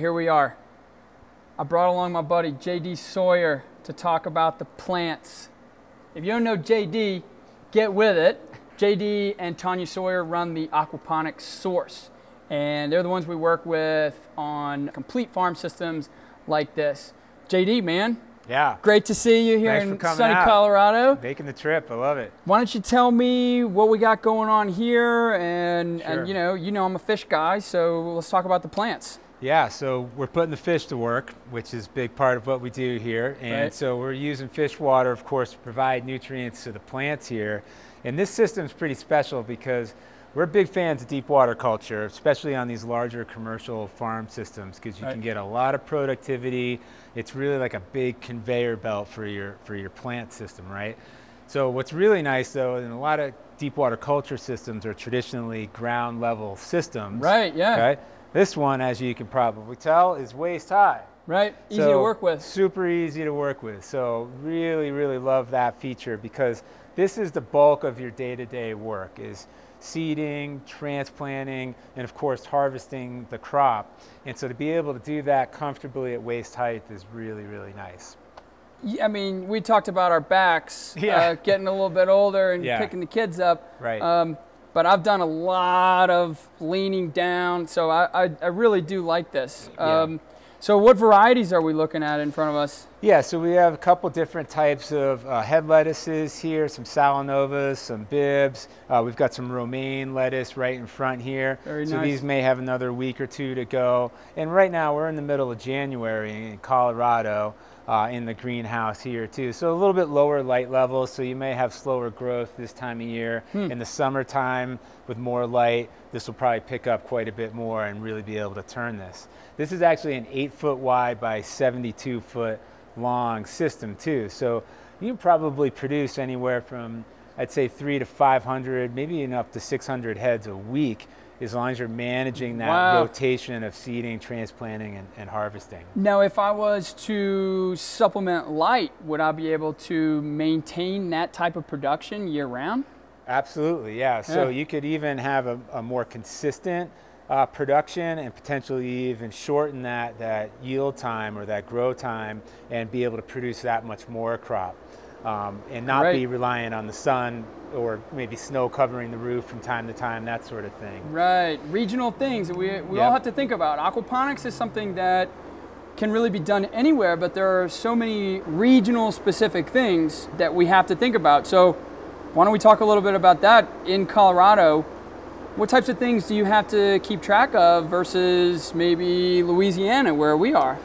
Here we are. I brought along my buddy JD Sawyer to talk about the plants. If you don't know JD, get with it. JD and Tanya Sawyer run the aquaponics source, and they're the ones we work with on complete farm systems like this. JD, man, Yeah. great to see you here Thanks in sunny out. Colorado. Making the trip. I love it. Why don't you tell me what we got going on here? And, Sure. and you know, you know I'm a fish guy, so let's talk about the plants. Yeah, so we're putting the fish to work, which is a big part of what we do here. And Right. so we're using fish water, of course, to provide nutrients to the plants here. And this system's pretty special because we're big fans of deep water culture, especially on these larger commercial farm systems, because you Right. can get a lot of productivity. It's really like a big conveyor belt for your for your plant system, right? So what's really nice though, in a lot of deep water culture systems are traditionally ground level systems. Right, yeah. Okay. This one, as you can probably tell, is waist high. Right? Easy to work with. Super easy to work with. So really, really love that feature because this is the bulk of your day-to-day work is seeding, transplanting, and of course harvesting the crop. And so to be able to do that comfortably at waist height is really, really nice. Yeah, I mean, we talked about our backs Yeah. uh, getting a little bit older and Yeah. picking the kids up. Right. Um, but I've done a lot of leaning down, so I, I, I really do like this. Yeah. Um, so, what varieties are we looking at in front of us? Yeah, so we have a couple different types of uh, head lettuces here, some Salanovas, some Bibbs. Uh, we've got some romaine lettuce right in front here. Very so nice. these may have another week or two to go. And right now we're in the middle of January in Colorado uh, in the greenhouse here too. So a little bit lower light levels, so you may have slower growth this time of year. Hmm. In the summertime with more light, this will probably pick up quite a bit more and really be able to turn this. This is actually an eight foot wide by 72 foot long system too. So you can probably produce anywhere from I'd say three to 500, maybe even up to 600 heads a week, as long as you're managing that Wow. rotation of seeding, transplanting, and, and harvesting. Now, if I was to supplement light, would I be able to maintain that type of production year round? Absolutely, yeah. So you could even have a, a more consistent uh, production and potentially even shorten that, that yield time or that grow time and be able to produce that much more crop. Um, and not be Right. reliant on the sun or maybe snow covering the roof from time to time, that sort of thing. Right, regional things that we, we all have to think about. Aquaponics is something that can really be done anywhere, but there are so many regional specific things that we have to think about. So, why don't we talk a little bit about that in Colorado? What types of things do you have to keep track of versus maybe Louisiana, where we are?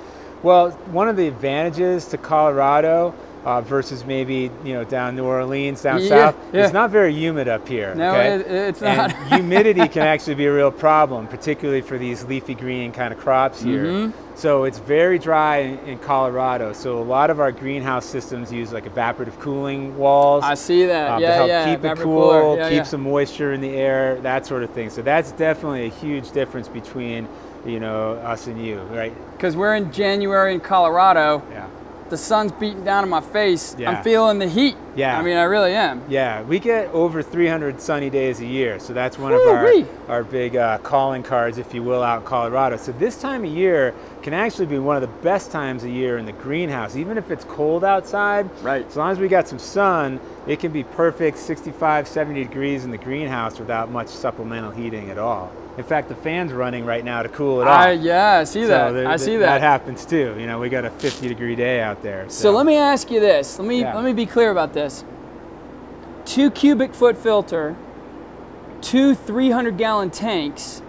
Well, one of the advantages to Colorado uh, versus maybe you know down New Orleans, down Yeah, south, yeah. it's not very humid up here. No, okay? it- it's and not. humidity can actually be a real problem, particularly for these leafy green kind of crops here. Mhm. So it's very dry in, in Colorado. So a lot of our greenhouse systems use like evaporative cooling walls. I see that. um, yeah, to help yeah. keep it cool. Yeah, keep some moisture in the air, that sort of thing. So that's definitely a huge difference between, you know, us and you, right? Because we're in January in Colorado. Yeah. The sun's beating down on my face. Yeah. I'm feeling the heat. Yeah. I mean, I really am. Yeah, we get over 300 sunny days a year, so that's one of our, our big uh, calling cards, if you will, out in Colorado. So this time of year can actually be one of the best times of year in the greenhouse, even if it's cold outside. Right. As long as we got some sun, it can be perfect 65, 70 degrees in the greenhouse without much supplemental heating at all. In fact, the fan's running right now to cool it I, off. yeah, I see So that. there- I see That that. happens too. You know, we got a 50 degree day out there. So let me ask you this. Let me Yeah. let me be clear about this. Two cubic foot filter, two 300 gallon tanks,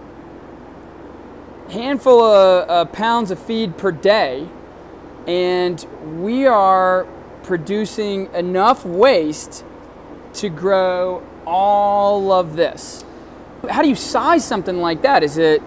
handful of uh, pounds of feed per day, and we are producing enough waste to grow all of this. How do you size something like that? Is it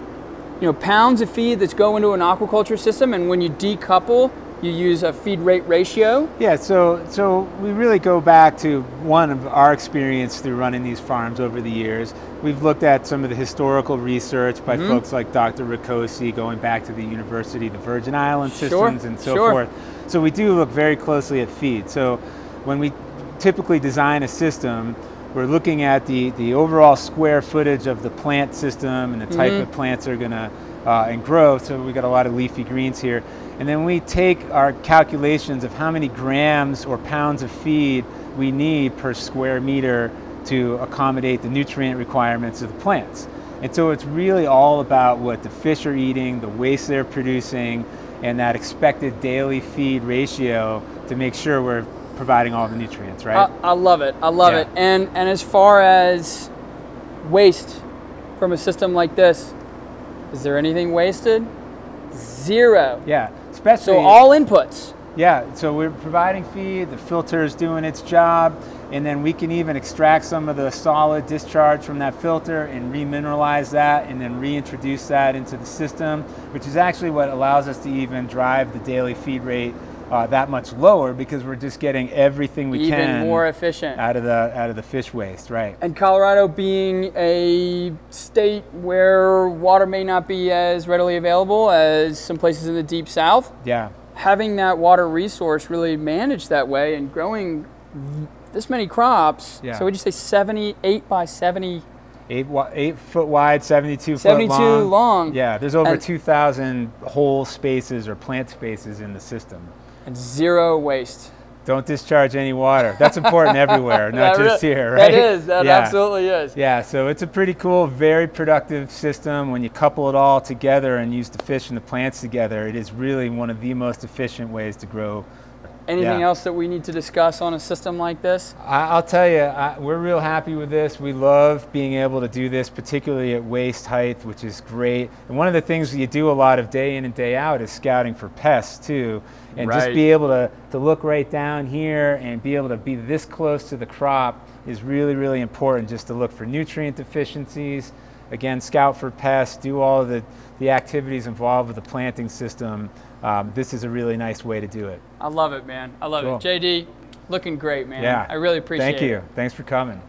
you know pounds of feed that's going into an aquaculture system, and when you decouple, you use a feed rate ratio? Yeah, so so we really go back to one of our experience through running these farms over the years. We've looked at some of the historical research by Mhm. folks like Dr. Rakocy, going back to the University of the Virgin Islands Sure, systems and so sure. forth. So we do look very closely at feed. So when we typically design a system, we're looking at the, the overall square footage of the plant system and the type Mhm. of plants are going to uh, and grow. So we got a lot of leafy greens here. And then we take our calculations of how many grams or pounds of feed we need per square meter to accommodate the nutrient requirements of the plants. And so it's really all about what the fish are eating, the waste they're producing, and that expected daily feed ratio to make sure we're providing all the nutrients, right? I, I love it. I love Yeah. it. And and as far as waste from a system like this, is there anything wasted? Zero. yeah, especially So all inputs. Yeah, so we're providing feed, the filter is doing its job, and then we can even extract some of the solid discharge from that filter and remineralize that and then reintroduce that into the system, which is actually what allows us to even drive the daily feed rate uh, that much lower because we're just getting everything we even can more efficient. out of the out of the fish waste, right? And Colorado being a state where water may not be as readily available as some places in the deep south, Yeah. having that water resource really managed that way and growing this many crops. Yeah. So would you say 78 by 70? Eight, eight foot wide, 72, 72 foot long. long. Yeah, there's over And- 2,000 hole spaces or plant spaces in the system. And zero waste. Don't discharge any water. That's important everywhere, not just re- here, right? That is. That yeah. absolutely is. Yeah, so it's a pretty cool, very productive system. When you couple it all together and use the fish and the plants together, it is really one of the most efficient ways to grow. Anything Yeah. else that we need to discuss on a system like this? I, I'll tell you, I, we're real happy with this. We love being able to do this, particularly at waist height, which is great. And one of the things you do a lot of day in and day out is scouting for pests too. And just be able to, to look right down here and be able to be this close to the crop is really, really important just to look for nutrient deficiencies. Again, scout for pests, do all the, the activities involved with the planting system. Um, this is a really nice way to do it. I love it, man. I love Cool. it. JD, looking great, man. Yeah. I really appreciate it. Thank it. you. Thanks for coming.